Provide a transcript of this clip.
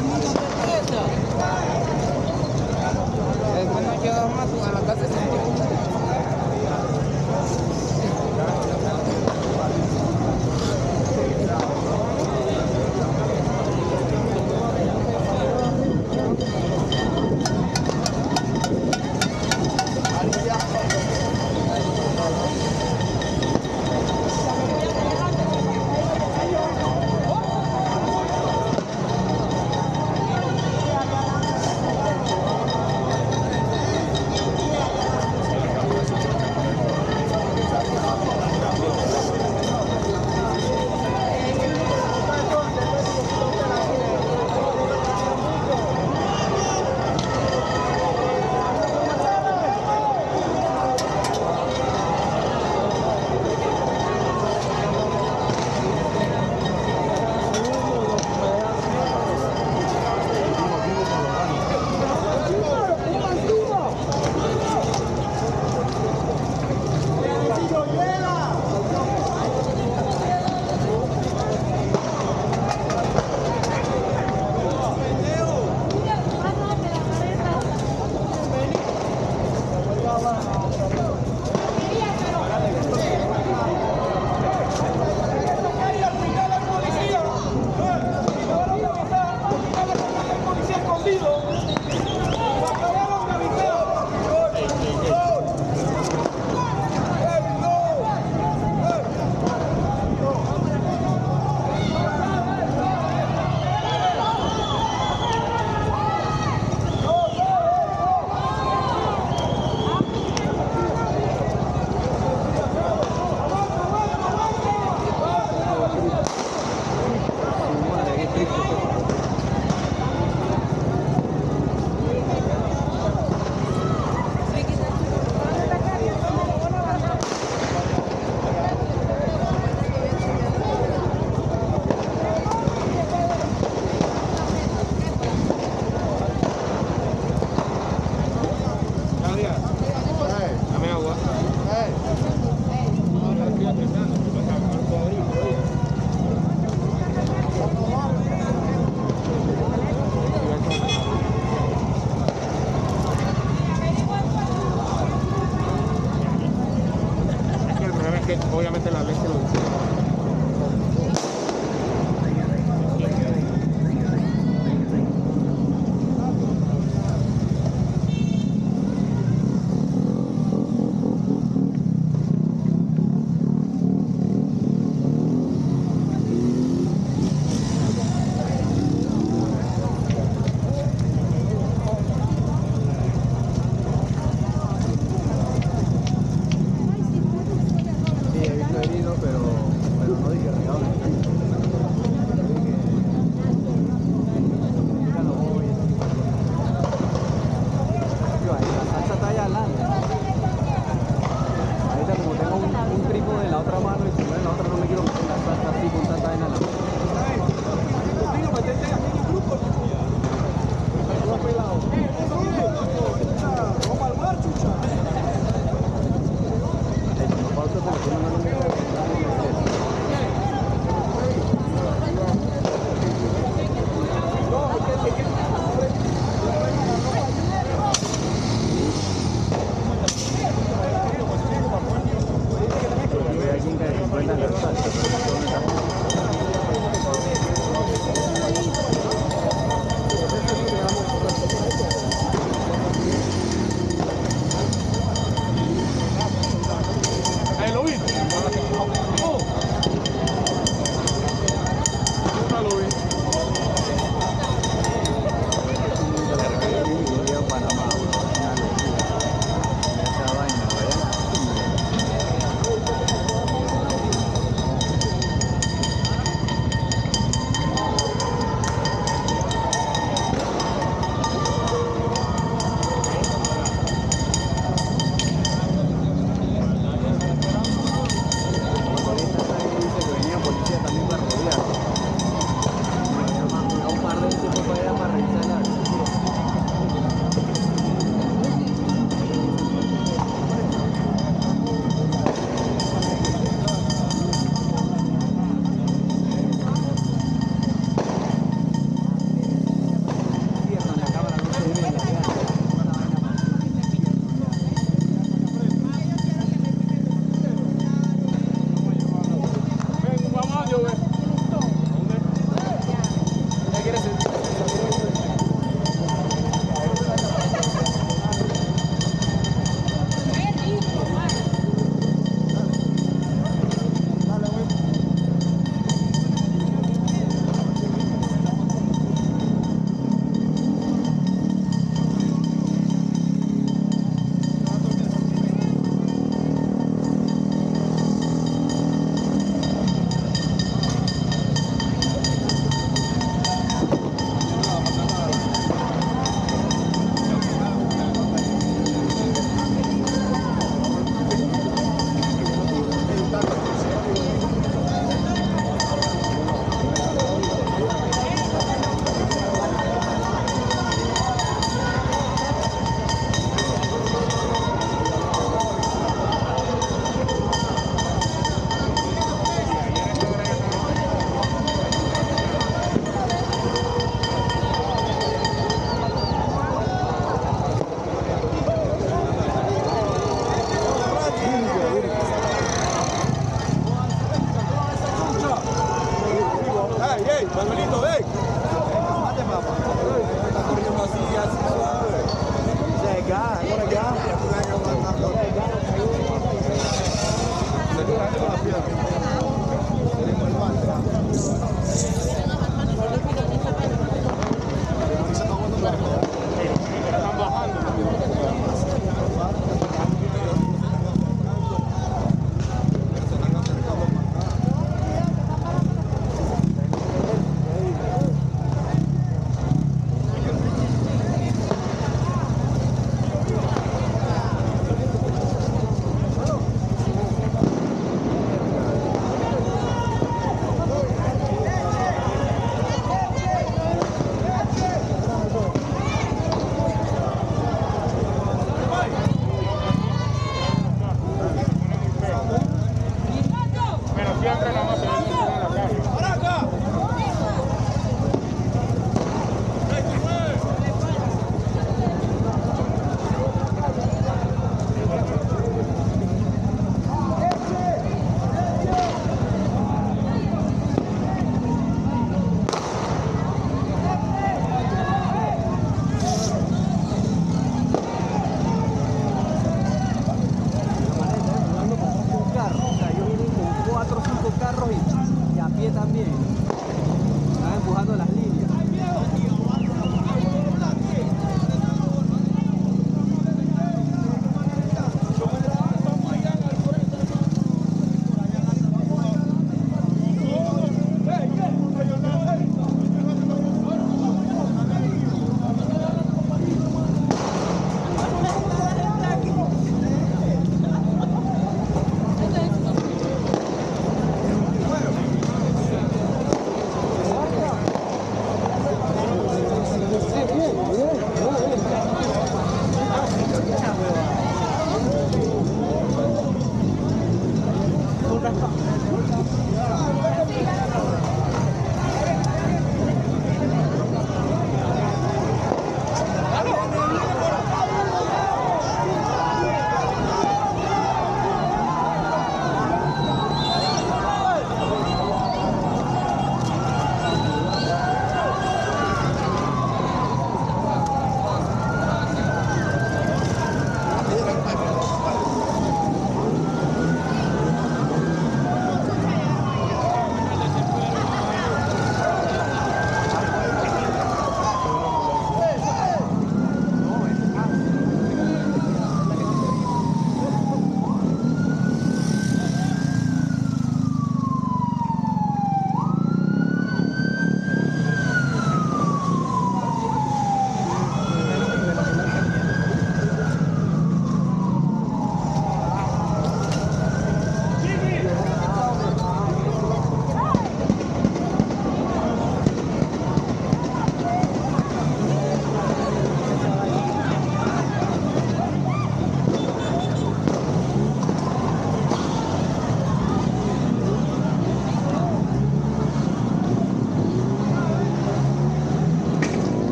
Да, ну, да. días. Pero